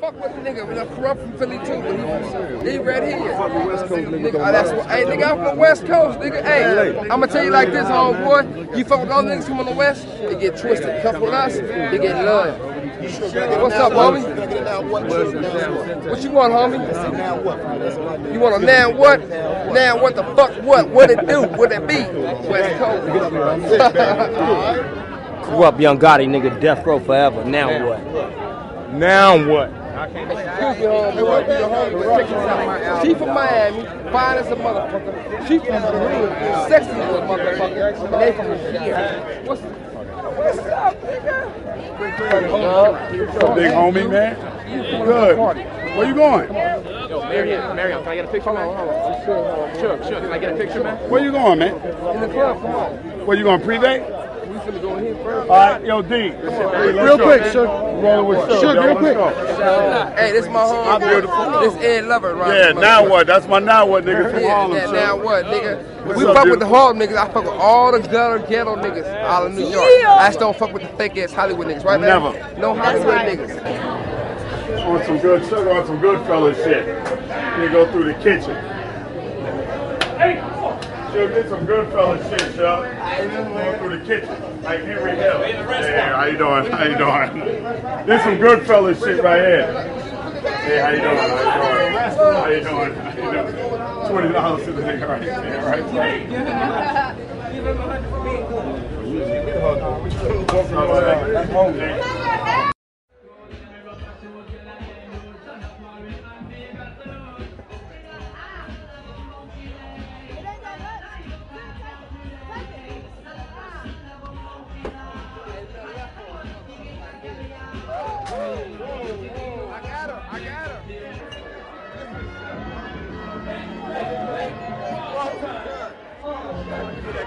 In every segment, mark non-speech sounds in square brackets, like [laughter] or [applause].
fuck with the nigga. We done corrupt from Philly too, but he, he right here. Nigga, oh, that's what, hey, nigga, I'm from the West Coast, nigga. Hey, I'ma tell you like this, homeboy. You fuck with all niggas from the West, they get twisted. Fuck with us, they get love. What's up, homie? What you want, homie? You want a now what? Now what the fuck what? What it do? What it be? West Coast. [laughs] Corrupt Young Gotti, nigga, death row forever. Now what? Now what? She from Miami, fine as a motherfucker. She from Peru, sexy as a motherfucker. And they from here. What's, what's up, nigga? Big homie, man. Good. Where you going? Yo, Mariam, Mariam, can I get a picture, man? Sure, sure. Can I get a picture, man? Where you going, man? In the club, come on. Where you going, pre-date? We finna go in here first. All right, yo, D. Real quick, Suge. Rolling with Suge. Suge, yo, real quick. Hey, this my home. I'm beautiful. This Ed Lover, right? Yeah, now what? That's my now what, nigga, from Yeah, Harlem, yeah, now what, nigga? What's we up, fuck with the beautiful? Harlem niggas. I fuck with all the gutter ghetto niggas out of New York. I just don't fuck with the fake ass Hollywood niggas, right, man? Never. No Hollywood niggas. On some good sugar, on some good fella shit. We go through the kitchen. Hey, Suge, get some good fella shit, Suge. Going through the kitchen, like Henry Hill. Yeah, how you doing? How you doing? There's some good fella shit right here. Hey, how you doing? How you doing? How you doing? How you doing? Twenty dollars to the nigga right there, right? Give him a hundred for there. I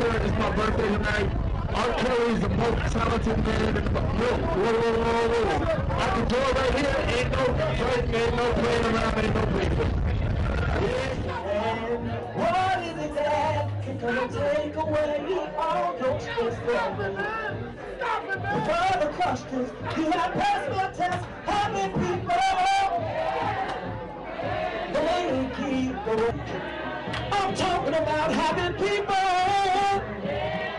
around. I turned it's my birthday tonight. R. Kelly's the most talented man in the world. Whoa, whoa, whoa, whoa. I can do it right here. Ain't no fight, ain't no playing around, ain't no playing. What is it that gonna take away all your stress from me? Further questions, you have passed your test. How many people they keep going? I'm talking about having people,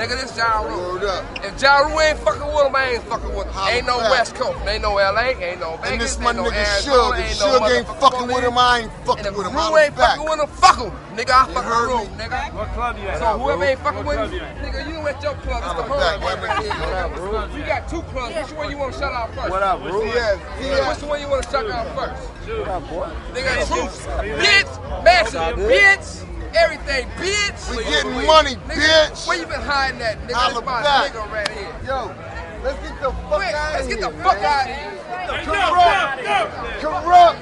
Nigga, this Ja Rule. If Ja Rule ain't fucking with him, I ain't fucking with him. Ain't no West Coast. Ain't no LA. Ain't no Vegas. And this my ain't no nigga Arizona, Suge. If ain't no ain't fucking with him, I ain't fucking with him. Rule ain't back. fucking with him, fuck him. Nigga, I fuck heard with Rule, nigga. What club you at? So whoever ain't fucking with him, nigga, you at your club. It's the home. What up, bro? We got two clubs. Which one you want to shut out first? What up, bro? Yes, yes. Which one you want to shut out first? What up, Nigga, truth. Bitch, mansion, bitch, everything, bitch. We getting money, Nigga, bitch. Where you been hiding that, nigga? Holla That's my back. nigga right here. Yo, let's get the fuck Quick, out of here. let's get here. the fuck out of here. Corrupt. Corrupt.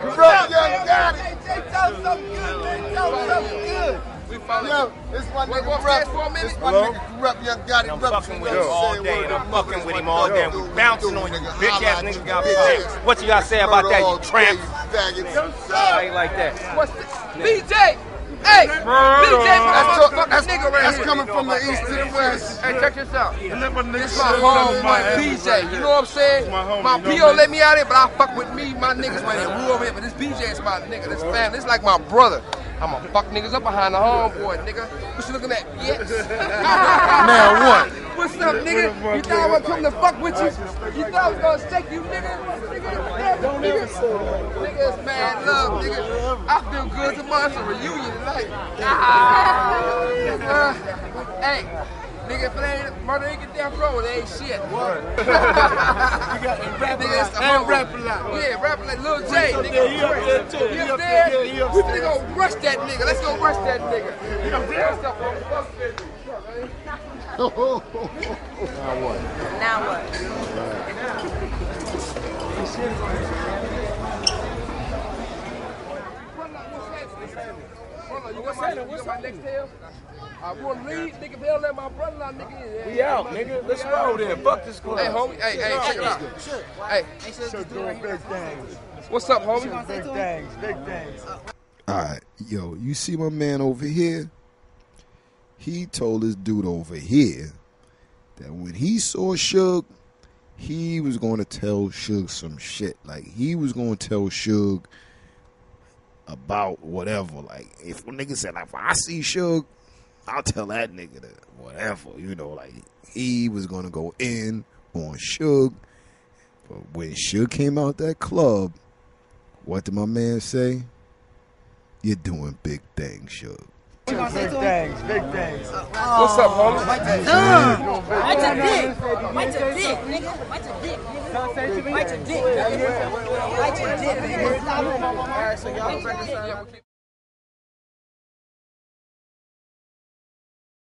Corrupt young daddy. Tell us something good, man. Tell us something good. We follow Yo, this my Wait, nigga walk fast for a Corrupt. minute. This my Hello? nigga Corrupt young daddy. I'm fucking with him all day, and I'm fucking with him all day. We what he bouncing on you, bitch ass nigga. got bitch bitch. What you gotta say about that, you tramp? day, you faggots. What's I ain't like that. What's the, BJ? Hey, BJ, That's, motherfucking to- that's, nigga right that's here. coming from the east to the west. Hey, check this out. Let my This my shut up, homeboy my. BJ. You know what I'm saying? My homie, My PO let me out here, but I fuck with me, my niggas right here. We over here, but this BJ is my nigga. This family. This like my brother. I'ma fuck niggas up behind the homeboy, nigga. What you looking at, bitch? [laughs] Now what? Up, nigga? You thought I was coming to fuck with you? You thought I was gonna shake you, nigga? Nigga, nigga, nigga, it's mad love, nigga. I feel good tomorrow. It's a reunion tonight. Ah, hey, nigga, if it ain't murder, ain't get death row, it ain't shit. [laughs] You got nigga, it's the and Rap-A-Lot. Yeah, rap like Lil J, nigga. He up there too. He He up there? there, he We there. finna go rush that nigga. Let's go rush that nigga. He up What's. What's? Now what? My, you got my next tail? I want to leave, nigga. If let my brother nigga. We out, nigga. Let's roll then. Fuck this club. Hey, homie. Hey, hey, check it out. Hey, what's up, homie? Big things. Big things. All right, yo, you see my man over here? He told this dude over here that when he saw Suge, he was going to tell Suge some shit. Like he was going to tell Suge about whatever. Like if a nigga said, like, if I see Suge, I'll tell that nigga that whatever. You know, like he was going to go in on Suge. But when Suge came out that club, what did my man say? You're doing big things, Suge. Big things. Big things. What's up, homie? Bite your dick. Bite your dick, nigga. Bite your dick, nigga. Bite your dick, nigga. Bite your dick, nigga. All right, so y'all out.